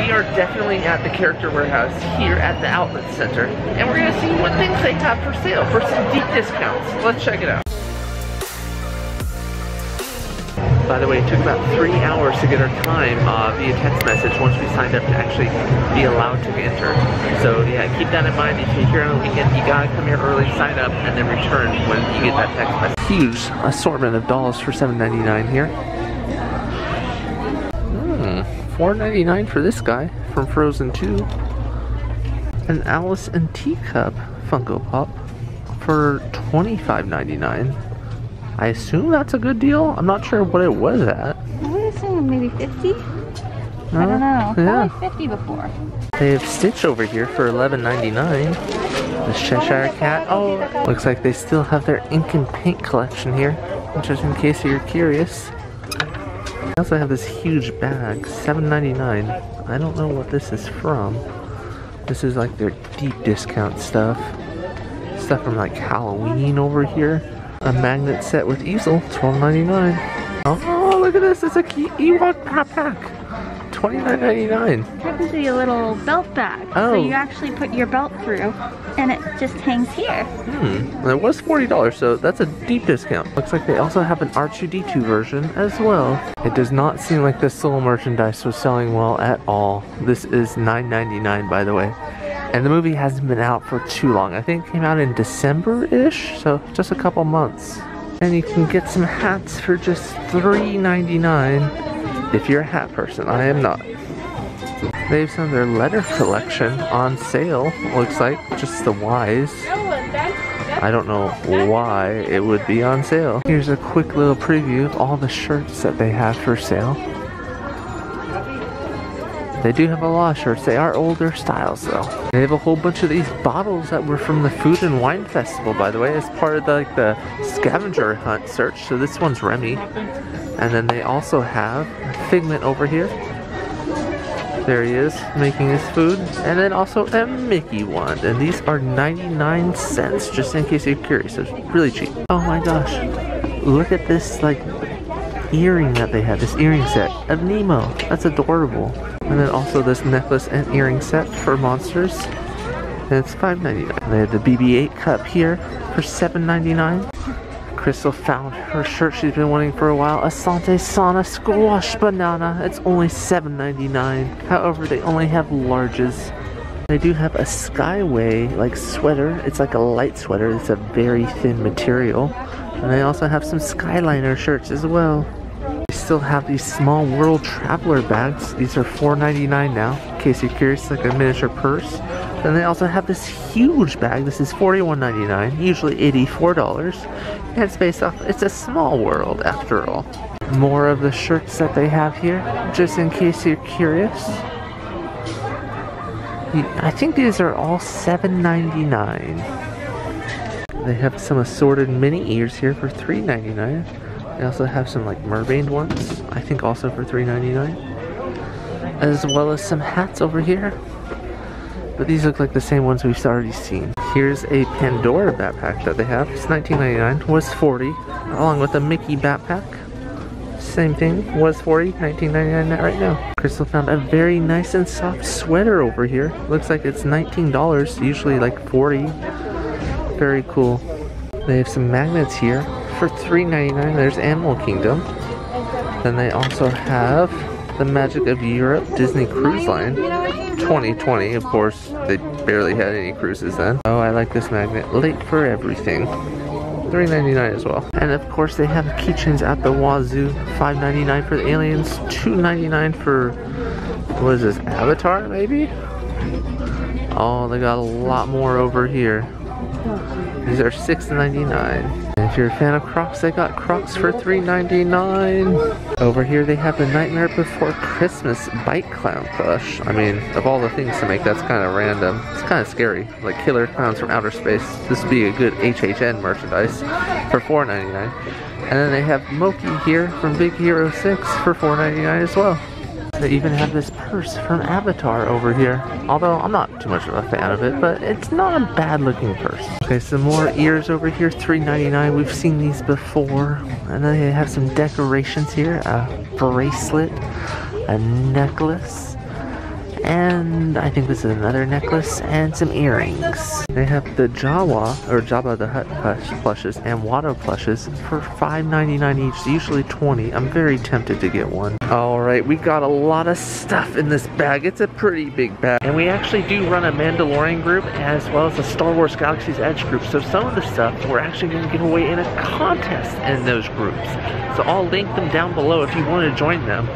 We are definitely at the character warehouse here at the outlet center, and we're gonna see what things they have for sale for some deep discounts. Let's check it out. By the way, it took about three hours to get our time uh, via text message once we signed up to actually be allowed to enter. So yeah, keep that in mind. If you're here on the weekend, you gotta come here early, sign up, and then return when you get that text message. Huge assortment of dolls for $7.99 here. Hmm, $4.99 for this guy from Frozen 2. An Alice and Teacup Funko Pop for $25.99. I assume that's a good deal. I'm not sure what it was at. I would assume maybe 50? I don't know. Yeah. Probably 50 before. They have Stitch over here for $11.99. The Cheshire Cat. Oh, looks like they still have their ink and paint collection here. Just in case you're curious. They also have this huge bag, $7.99. I don't know what this is from. This is like their deep discount stuff. Stuff from like Halloween over here. A magnet set with easel, $12.99. Oh, look at this. It's a key Ewok backpack. $29.99. Technically a little belt bag. Oh. So you actually put your belt through and it just hangs here. Hmm, it was $40, so that's a deep discount. Looks like they also have an R2-D2 version as well. It does not seem like the Soul merchandise was selling well at all. This is $9.99 by the way. And the movie hasn't been out for too long. I think it came out in December-ish, so just a couple months. And you can get some hats for just $3.99 if you're a hat person. I am not. They have some of their letter collection on sale, looks like. Just the Wise. I don't know why it would be on sale. Here's a quick little preview of all the shirts that they have for sale. They do have a lot of shirts. They are older styles though. They have a whole bunch of these bottles that were from the Food and Wine Festival, by the way, as part of the, like the scavenger hunt search. So this one's Remy. And then they also have Figment over here. There he is, making his food. And then also a Mickey one. And these are 99 cents, just in case you're curious. It's really cheap. Oh my gosh. Look at this, like, earring that they have. This earring set of Nemo. That's adorable. And then also this necklace and earring set for monsters. And it's $5.99. They have the BB-8 cup here for $7.99. Crystal found her shirt she's been wanting for a while. Asante Sana Squash Banana. It's only $7.99. However, they only have larges. They do have a Skyway like sweater. It's like a light sweater. It's a very thin material. And they also have some Skyliner shirts as well. Still have these small World Traveler bags. These are $4.99 now, in case you're curious, like a miniature purse. Then they also have this huge bag. This is $41.99, usually $84. And it's based off, it's a small world after all. More of the shirts that they have here, just in case you're curious. I think these are all $7.99. They have some assorted mini ears here for $3.99. They also have some like mermaid ones, I think also for $3.99. As well as some hats over here. But these look like the same ones we've already seen. Here's a Pandora backpack that they have. It's $19.99, was 40 along with a Mickey backpack. Same thing, was 40 $19.99 right now. Crystal found a very nice and soft sweater over here. Looks like it's $19, usually like 40 Very cool. They have some magnets here for $3.99. There's Animal Kingdom. Then they also have the Magic of Europe Disney Cruise Line 2020. Of course, they barely had any cruises then. Oh, I like this magnet. Late for everything. $3.99 as well. And of course, they have keychains at the wazoo. $5.99 for the aliens, $2.99 for, what is this, Avatar maybe? Oh, they got a lot more over here. These are $6.99. If you're a fan of Crocs, they got Crocs for $3.99. Over here they have the Nightmare Before Christmas Bite Clown plush. I mean, of all the things to make, that's kind of random. It's kind of scary. Like killer clowns from outer space. This would be a good HHN merchandise for $4.99. And then they have Moki here from Big Hero 6 for $4.99 as well. They even have this purse from Avatar over here. Although I'm not too much of a fan of it, but it's not a bad looking purse. Okay, some more ears over here, $3.99. We've seen these before. And then they have some decorations here. A bracelet, a necklace, And I think this is another necklace and some earrings. They have the Jawa, or Jabba the Hutt plush, plushes and Watto plushes for $5.99 each, usually 20 I'm very tempted to get one. Alright, we got a lot of stuff in this bag. It's a pretty big bag. And we actually do run a Mandalorian group as well as a Star Wars Galaxy's Edge group. So some of the stuff we're actually going to give away in a contest in those groups. So I'll link them down below if you want to join them.